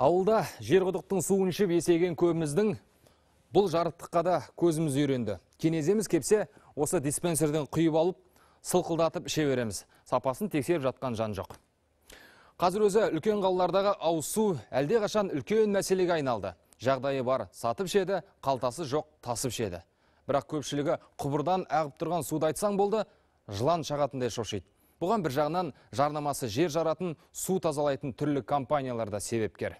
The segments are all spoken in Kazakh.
Ауылда жер құдықтың суын ішіп есейген көбіміздің бұл жарықтыққа да көзіміз үйренді. Кенеземіз кепсе, осы диспенсерден құйып алып, сылқылдатып іше береміз. Сапасын тексеріп жатқан жан жоқ. Қазір өзі үлкен қалалардағы ауыз су әлде қашан үлкен мәселеге айналды. Жағдайы бар сатып ішеді, қалтасы жоқ тасып ішеді. Бірақ көпшілігі құбырдан ағып тұрған суды айтсаң болды, жылан шағатындай шошиды. Бұған бір жағынан жарнамасы жер жаратын, су тазалайтын түрлі компаниялар да себепкер.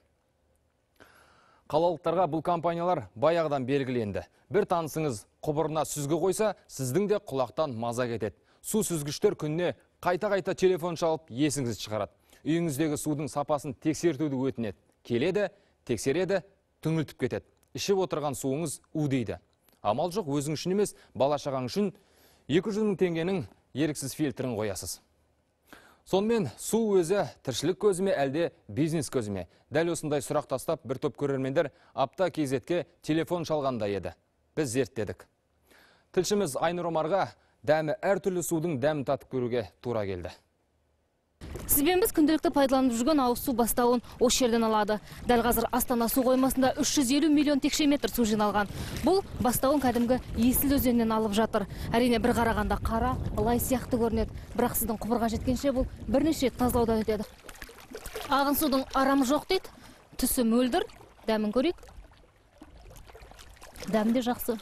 Қалалықтарға бұл компаниялар баяғыдан белгіленді. Бір танысыңыз құбырына сүзгі қойса, сіздің де құлақтан маза кетеді. Су сүзгіштер күніне қайта-қайта телефон шалып есіңізді шығарады. Үйіңіздегі судың сапасын тексертуді өтінеді. Келеді, тексереді, түңілтіп кетеді. Ішіп отырған суыңыз у дейді. Амал жоқ өзің үшін емес, бала шағаң үшін 200 мың теңгенің еріксіз фильтрін қоясыз. Сонымен су өзі тіршілік көзіме әлде бизнес көзіме. Дәл осындай сұрақ тастап бір топ көрермендер апта кезетке телефон шалғанда еді. Біз зерттедік. Тілшіміз Айнұр Омарға дәмі әртүрлі судың дәмін татып көруге тура келді. Сізбен біз күнделікті пайдаланып жүрген ауыз су бастауын осы жерден алады. Дәл қазір Астана су қоймасында 350 миллион текше метр су жиналған. Бұл бастауын кәдімгі Есіл өзенінен алып жатыр. Әрине бір қарағанда қара, лай сияқты көрінеді. Бірақ сіздің құбырға жеткенше бұл бірнеше рет тазалаудан өтеді. Ағын судың арамы жоқ дейді. Түсі мөлдір, дәмін көрейік. Дәмі де жақсы.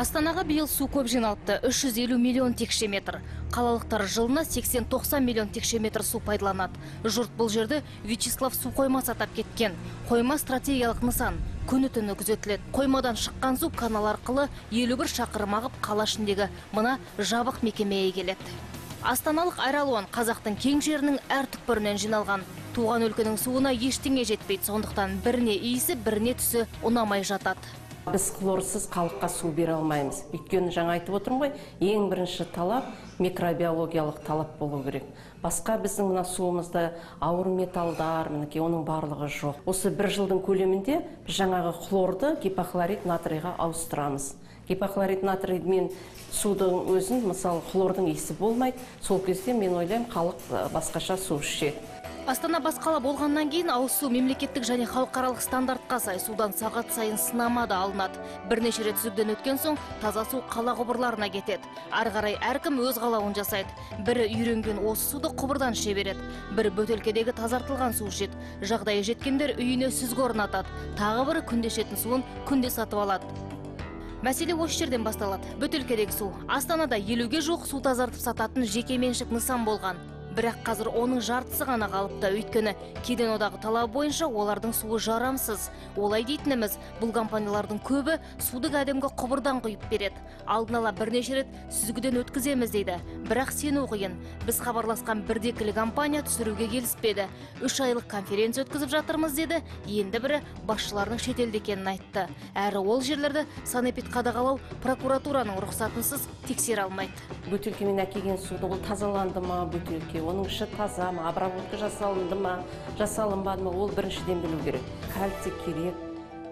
Астанаға биыл су көп жиналыпты 350 миллион текше метр. Қалалықтар жылына 80-90 миллион текше метр су пайдаланады. Жұрт бұл жерді Вячеслав су қоймасы атап кеткен. Қойма стратегиялық нысан. Күні түні күзетіледі. Қоймадан шыққан су канал арқылы 51 шақырым ағып қала ішіндегі мына жабық мекемеге келеді. Астаналық айралуан қазақтың кең жерінің әр түкпірінен жиналған. Туған өлкенің суына ештеңе жетпейді. Сондықтан біріне иісі, біріне түсі ұнамай жатады. Біз хлорсыз халыққа су бере алмаймыз. Өйткені жаңа айтып отырмын ғой ең бірінші талап микробиологиялық талап болу керек. Басқа біздің мына суымызда ауыр металдар мінекей оның барлығы жоқ. Осы бір жылдың көлемінде біз жаңағы хлорды гипохлорид натрийға ауыстырамыз. Гипохлорид натриймен судың өзін мысалы хлордың иісі болмайды. Сол кезде мен ойлаймын халық басқаша су ішеді. Астана бас қала болғаннан кейін ауыз су мемлекеттік және халықаралық стандартқа сай судан сағат сайын сынама да алынады. Бірнеше рет сүзгіден өткен соң таза су қала құбырларына кетеді. Ары әркім өз қалауын жасайды. Бірі үйренген осы суды құбырдан іше. Бірі бөтелкедегі тазартылған су ішеді. Жағдайы жеткендер үйіне сүзгі орнатады. Тағы бірі күнде ішетін суын күнде сатып алады. Мәселе осы жерден басталады. Бөтелкедегі су. Астанада елуге жоқ су тазартып сататын жекеменшік нысан болған. Бірақ қазір оның жартысы ғана қалыпты. Өйткені кеден одағы талабы бойынша олардың суы жарамсыз. Олай дейтініміз, бұл компаниялардың көбі суды кәдімгі құбырдан құйып береді. Алдын ала бірнеше рет сүзгіден өткіземіз дейді. Бірақ сену қиын. Біз хабарласқан бірдекілі компания түсіруге келіспеді. Үш айлық конференция өткізіп жатырмыз деді. Енді бірі басшыларының шетелде екенін айтты. Әрі ол жерлерді санэпид қадағалау прокуратураның рұқсатынсыз тексере алмайды. бөтелкемен әкелген суды ол тазаланды ма бөтелке оның іші таза ма обработка жасалынды ма жасалынбады ма ол біріншіден білу керек. Кальций керек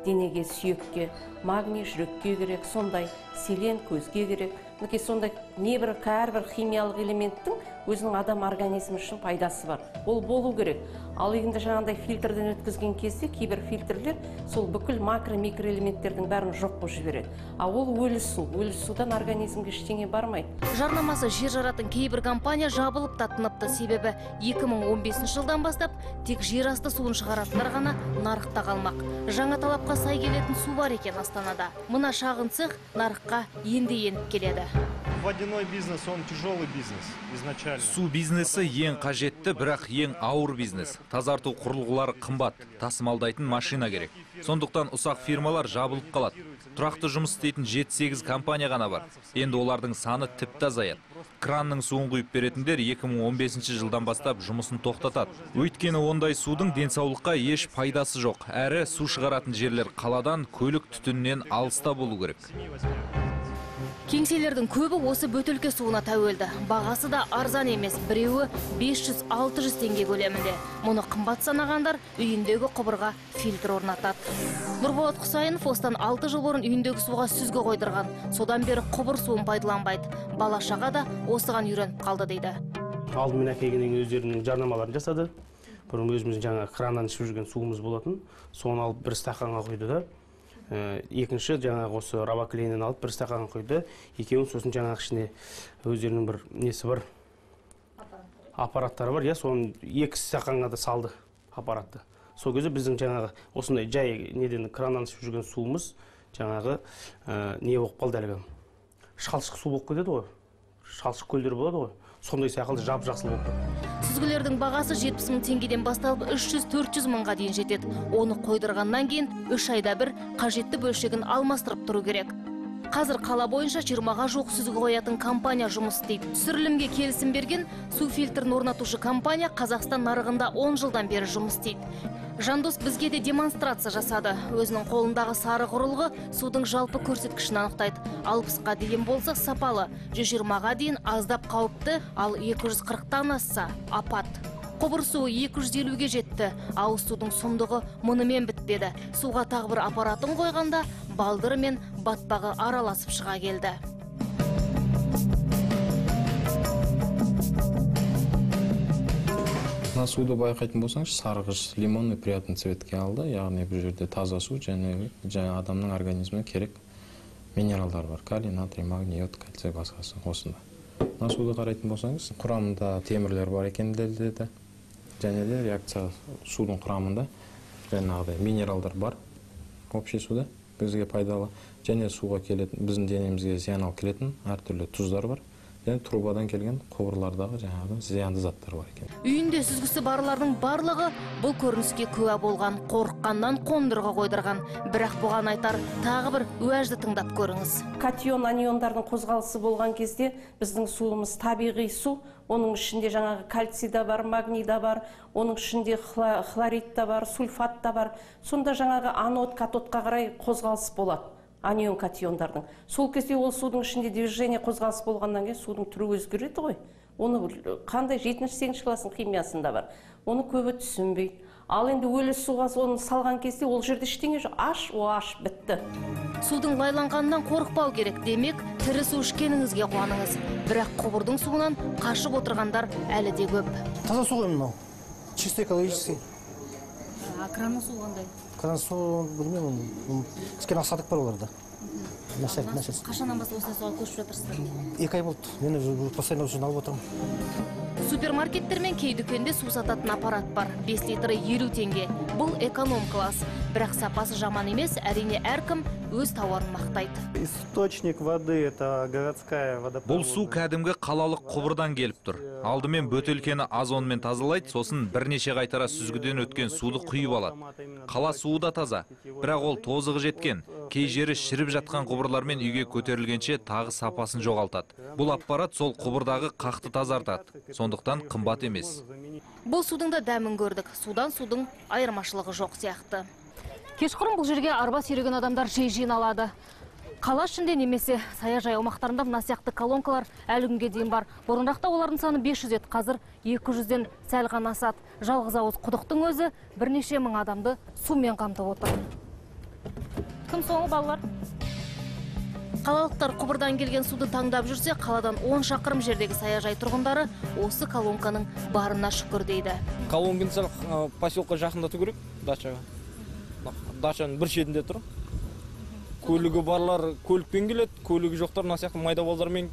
денеге сүйекке магний жүрекке керек сондай селен көзге керек мінекей сондай небір әрбір химиялық элементтің өзінің адам организмі үшін пайдасы бар ол болу керек ал енді жаңағыдай фильтрден өткізген кезде кейбір фильтрлер сол бүкіл макро микроэлементтердің бәрін жоқ қылып жібереді ал ол өлі су өлі судан организмге ештеңе бармайды Жарнамасы жер жаратын кейбір компания жабылып та тыныпты себебі 2015 жылдан бастап тек жер асты суын шығаратындар ғана нарықта қалмақ. Жаңа талапқа сай келетін су бар екен Астанада. Мына шағын цех нарыққа енді еніп келеді. Водяной бизнес, он тяжелый бизнес изначально. Су бизнесі ең қажетті, бірақ ең ауыр бизнес. Тазарту құрылғылары қымбат, тасымалдайтын машина керек. Сондықтан ұсақ фирмалар жабылып қалады. Тұрақты жұмыс істейтін 7-8 компания ғана бар. Енді олардың саны тіпті азаяды. Кранның суын құйып беретіндер 2015 жылдан бастап жұмысын тоқтатады. Өйткені ондай судың денсаулыққа еш пайдасы жоқ. Әрі су шығаратын жерлер қаладан көлік түтіннен алыста болу керек. Кеңселердің көбі осы бөтелке суына тәуелді. Бағасы да арзан емес. Біреуі 500-600 теңге көлемінде. Мұны қымбат санағандар үйіндегі құбырға фильтр орнатады. Нұрболат Құсайынов осыдан 6 жыл бұрын үйіндегі суға сүзгі қойдырған. Содан бері құбыр суын пайдаланбайды. Бала шаға да осыған үйреніп қалды дейді. алдымен әкелгеннен өздерінің жарнамаларын жасады бұрын өзіміздің жаңағы краннан ішіп жүрген суымыз болатын соны алып бір стақанға құйды да екінші жаңағы осы робоклейнен алып бір стақанға құйды екеуін сосын жаңағы ішіне өздерінің бір несі бар? Аппараттары. Бар иә соны екі стақанға да салды аппаратты. Сол кезде біздің жаңағы осындай жай неден краннан ішіп жүрген суымыз жаңағы ә, не болып қалды әлгі? Шалшық су болып кетеді ғой. Шалшық көлдер болады ғой. Сондай сияқты жап жасыл болып сүзгілердің бағасы 70 мың теңгеден басталып 300-400 мыңға дейін жетеді. Оны қойдырғаннан кейін үш айда бір қажетті бөлшегін алмастырып тұру керек. Қазір қала бойынша 20-ға жуық сүзгі қоятын компания жұмыс істейді. Түсірілімге келісім берген су фильтрін орнатушы компания қазақстан нарығында 10 жылдан бері жұмыс істейді. Жандос бізге де демонстрация жасады. Өзінің қолындағы сары құрылғы судың жалпы көрсеткішін анықтайды. Алпысқа дейін болса сапалы 120-ға дейін аздап қауіпті ал 240-тан асса апат. Құбыр суы 250-ге жетті. Ауыз судың сұмдығы мұнымен бітпеді. Суға тағы бір аппаратын қойғанда балдыры мен батпағы араласып шыға келді. Мына суды байқайтын болсаңыз сарғыш лимонный приятный цветке алды. Яғни бұл жерде таза су және адамның организміне керек минералдар бар. Калий натрий магний йод кальций басқасы осында. Мына суды қарайтын болсаңыз құрамында темірлер бар екені дәлелдеді және де реакция судың құрамында жаңағыдай минералдар бар. Общий суда бізге пайдалы және суға келетін біздің денемізге зиян алып келетін әртүрлі тұздар бар. Және трубадан келген құбырлардағы жаңағы зиянды заттар бар екен үйінде сүзгісі барлардың барлығы бұл көрініске куә болған қорыққаннан қондырғы қойдырған бірақ бұған айтар тағы бір уәжді тыңдап көріңіз катион аниондардың қозғалысы болған кезде біздің суымыз табиғи су оның ішінде жаңағы кальций да бар магний да бар оның ішінде хлорид та бар сульфат та бар сонда жаңағы анод катодқа қарай қозғалыс болады анион катиондардың. Сол кезде ол судың ішінде движение қозғалыс болғаннан кейін судың түрі өзгереді ғой. Оны қандай жетінші сегізінші класстың химиясында бар. Оны көбі түсінбейді ал енді өлі суға оны салған кезде ол жерде ештеңе жоқ. Аш о аш бітті. Судың лайланғанынан қорықпау керек. Демек тірі су ішкеніңізге қуаныңыз. Бірақ құбырдың суынан қашып отырғандар әлі де көп. Таза су ғой мынау. Чисто экологический. А кранның суы қандай? Кран су білмеймін кішкене осадок бар оларда мәселе мәселесі қашаннан бастап осындай суға көшіп жатырсыздар екі ай болды. Мен постоянно алып отырмын. Супермаркеттер мен кей дүкенде су сататын аппарат бар. 5 литрі 50 теңге. Бұл эконом класс. Бірақ сапасы жаман емес әрине әркім өз тауарын мақтайды. Источник воды – это городская бұл су кәдімгі қалалық құбырдан келіп тұр. Алдымен бөтелкені азонмен тазалайды сосын бірнеше қайтара сүзгіден өткен суды құйып алады. Қала суы да таза бірақ ол тозығы жеткен. Кей жері шіріп жатқан құбырлармен үйге көтерілгенше тағы сапасын жоғалтады. Бұл аппарат сол құбырдағы қақты тазартады. Сондықтан қымбат емес. Бұл судың да дәмін көрдік. Судан судың айырмашылығы жоқ сияқты. Кешқұрым бұл жерге арба сүйреген адамдар жиі жиналады. Қала ішінде немесе саяжай аумақтарында мына сияқты колонкалар әлі күнге дейін бар. Бұрынырақта олардың саны 500 еді. Қазір 200-ден сәл ғана асады. Жалғыз ауыз құдықтың өзі бірнеше мың адамды сумен қамтып отыр. Кім соңы балалар? Қалалықтар құбырдан келген суды таңдап жүрсе қаладан 10 шақырым жердегі саяжай тұрғындары осы колонканың барына шүкір дейді. Колонканы сәл поселкқа жақындату керек дачаға. Дачаның бір шетінде тұр. Көлігі барлар көлікпен келеді көлігі жоқтар мына сияқты майда балдармен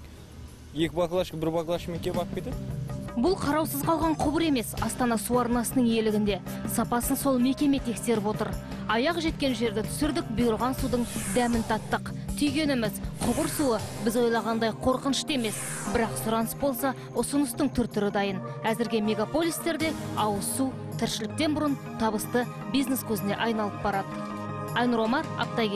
екі баклашка бір баклашкамен келіп алып кетеді. Бұл қараусыз қалған құбыр емес астана су арнасының иелігінде. Сапасын сол мекеме тексеріп отыр. Аяқ жеткен жерді түсірдік бұйырған судың дәмін таттық. Түйгеніміз құбыр суы біз ойлағандай қорқынышты емес. Бірақ сұраныс болса ұсыныстың түр түрі дайын. Әзірге мегаполистерде ауыз су тіршіліктен бұрын табысты бизнес көзіне айналып барады. Айнұр омар аптай